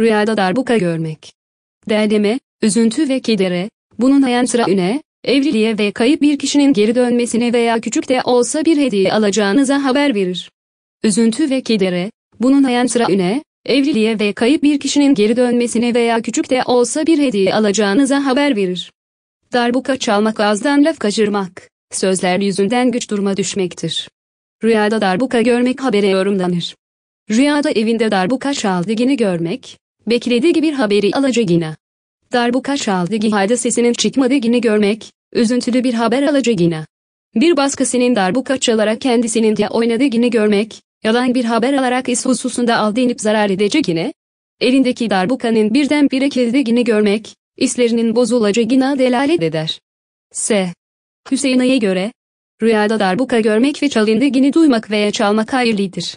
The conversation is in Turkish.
Rüyada darbuka görmek. Derdeme, üzüntü ve kedere, bunun yanı sıra üne, evliliğe ve kayıp bir kişinin geri dönmesine veya küçük de olsa bir hediye alacağınıza haber verir. Üzüntü ve kedere, bunun yanı sıra üne, evliliğe ve kayıp bir kişinin geri dönmesine veya küçük de olsa bir hediye alacağınıza haber verir. Darbuka çalmak ağızdan laf kaçırmak, sözler yüzünden güç duruma düşmektir. Rüyada darbuka görmek habere yorumlanır. Rüyada evinde darbuka çaldığını görmek, beklediği gibi haberi alacağına. Darbuka çaldığı halde sesinin çıkmadığını görmek, üzüntülü bir haber alacağına. Bir başkasının darbuka çalarak kendisinin de oynadığını görmek, yalan bir haber alarak is hususunda aldığını zarar edeceğine. Elindeki darbukanın birdenbire kildiğini görmek, islerinin bozulacağına delalet eder. S. Hüseyin'e göre, rüyada darbuka görmek ve çalındığını duymak veya çalmak hayırlıdır.